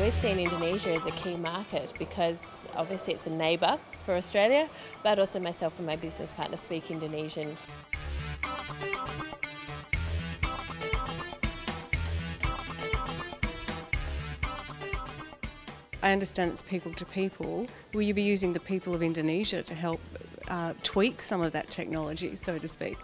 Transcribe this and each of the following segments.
We've seen Indonesia as a key market because obviously it's a neighbour for Australia, but also myself and my business partner speak Indonesian. I understand it's people to people. Will you be using the people of Indonesia to help uh, tweak some of that technology, so to speak?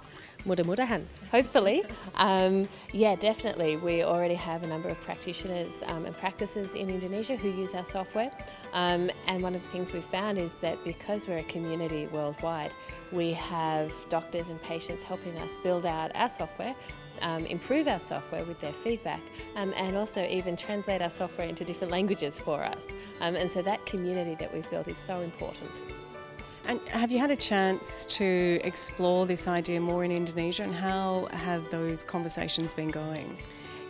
mudah-mudahan, hopefully. Um, yeah, definitely. We already have a number of practitioners um, and practices in Indonesia who use our software. Um, and one of the things we've found is that because we're a community worldwide, we have doctors and patients helping us build out our software um, improve our software with their feedback um, and also even translate our software into different languages for us. Um, and so that community that we've built is so important. And have you had a chance to explore this idea more in Indonesia and how have those conversations been going?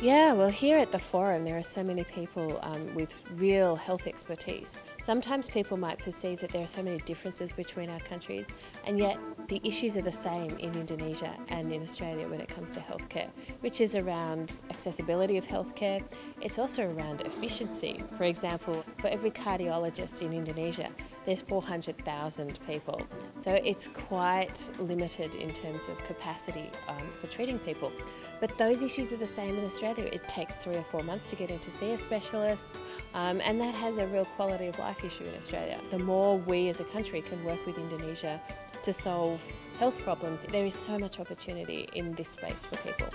Yeah, well, here at the forum, there are so many people um, with real health expertise. Sometimes people might perceive that there are so many differences between our countries, and yet the issues are the same in Indonesia and in Australia when it comes to healthcare, which is around accessibility of healthcare. It's also around efficiency. For example, for every cardiologist in Indonesia, there's 400,000 people. So it's quite limited in terms of capacity um, for treating people. But those issues are the same in Australia. It takes three or four months to get in to see a specialist, um, and that has a real quality of life issue in Australia. The more we as a country can work with Indonesia to solve health problems, there is so much opportunity in this space for people.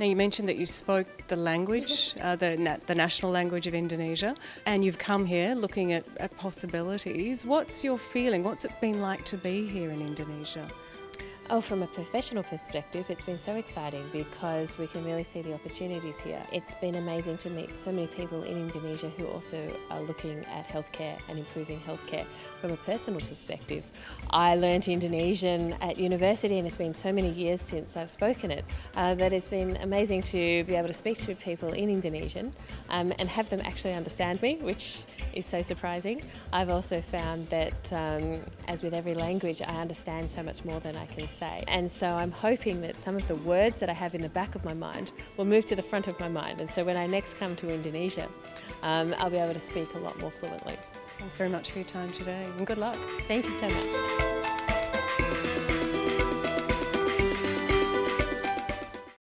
Now, you mentioned that you spoke the language, uh, the, na- the national language of Indonesia, and you've come here looking at, at possibilities. What's your feeling? What's it been like to be here in Indonesia? Oh, from a professional perspective, it's been so exciting because we can really see the opportunities here. It's been amazing to meet so many people in Indonesia who also are looking at healthcare and improving healthcare from a personal perspective. I learnt Indonesian at university and it's been so many years since I've spoken it uh, that it's been amazing to be able to speak to people in Indonesian um, and have them actually understand me, which is so surprising. I've also found that, um, as with every language, I understand so much more than I can say. And so I'm hoping that some of the words that I have in the back of my mind will move to the front of my mind. And so when I next come to Indonesia, um, I'll be able to speak a lot more fluently. Thanks very much for your time today and good luck. Thank you so much.